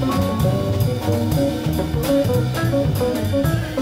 Thank you.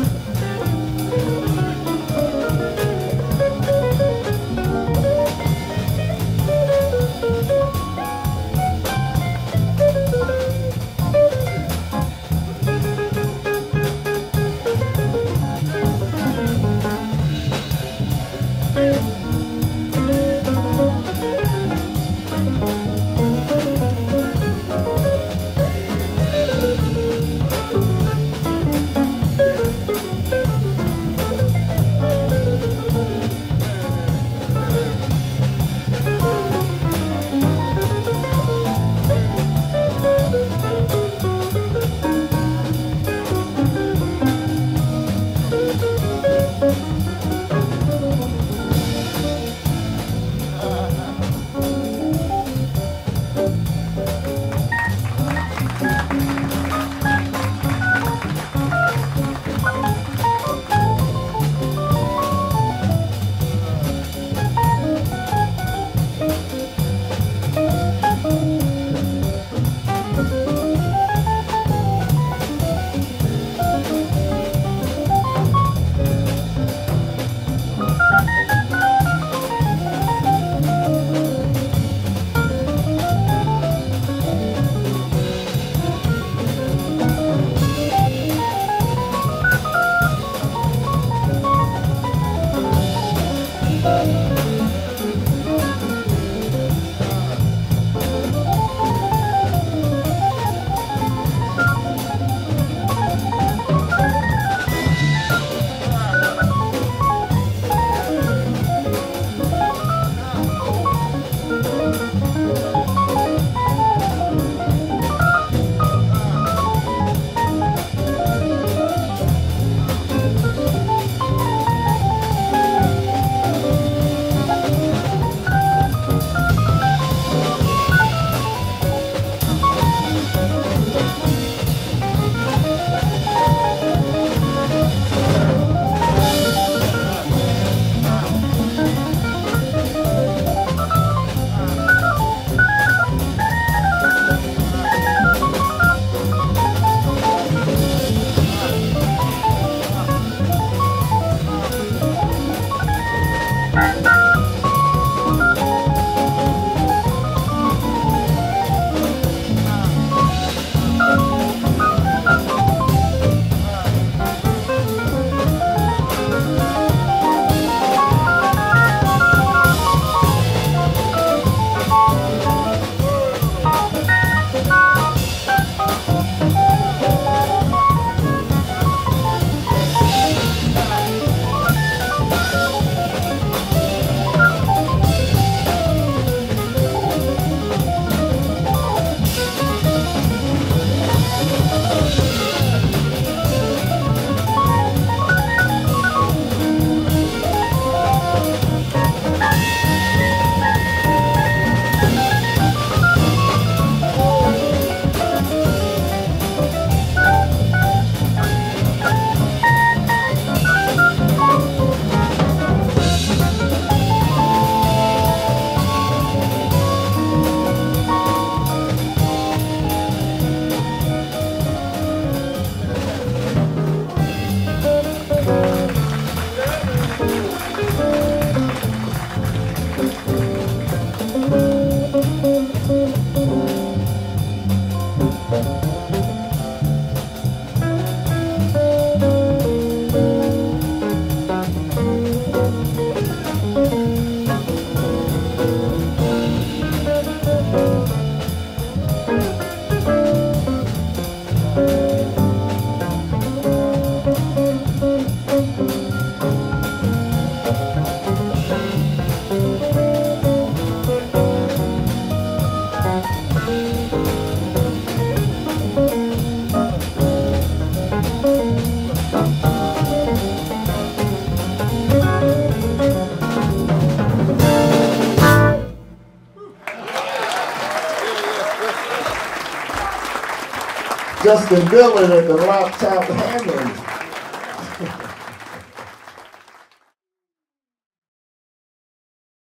Justin Miller at the laptop handling.